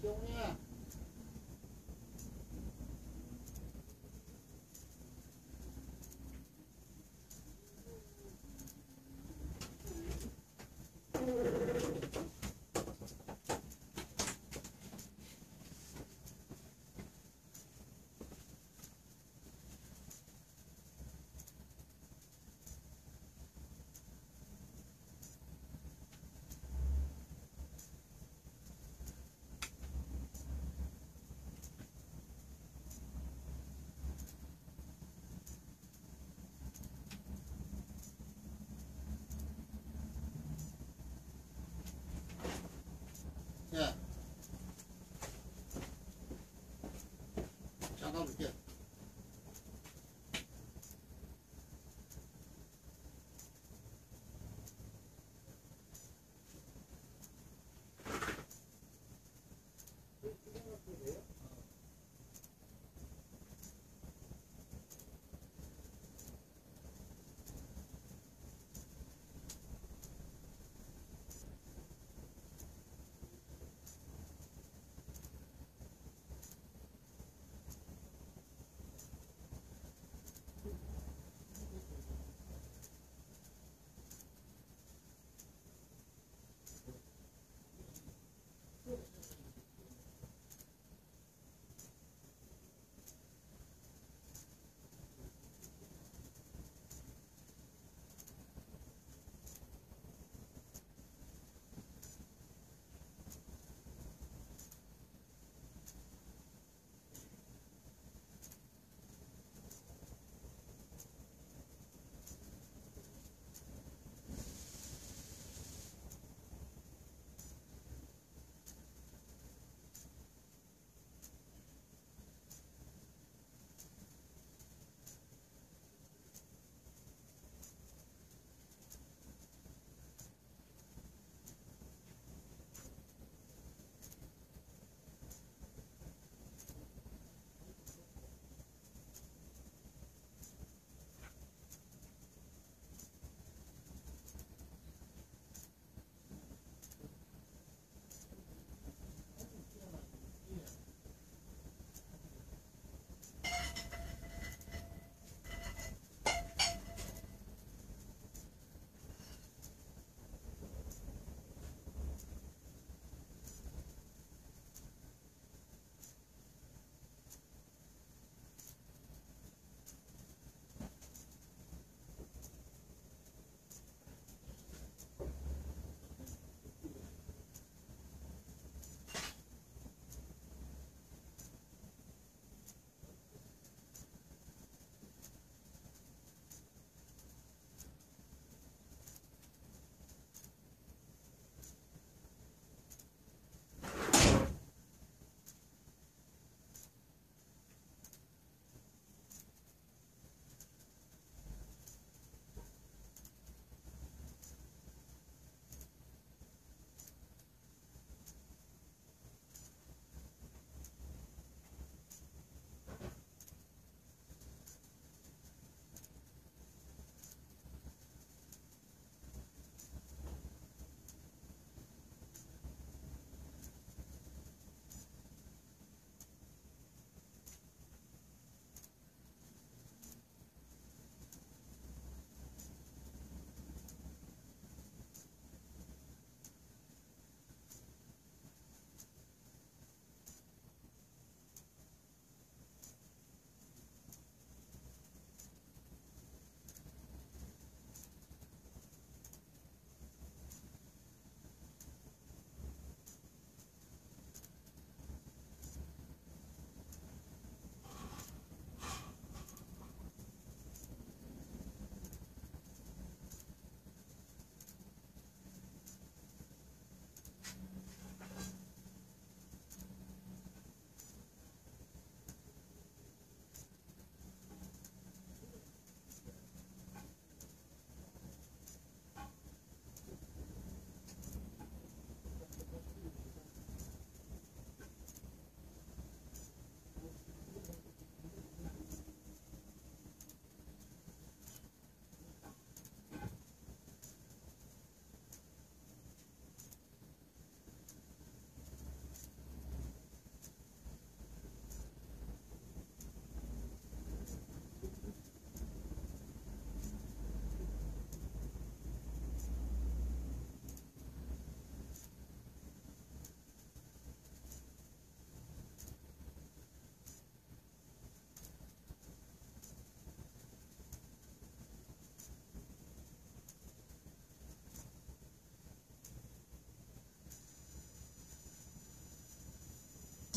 兄弟刚刚不见。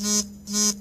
Mm-hmm.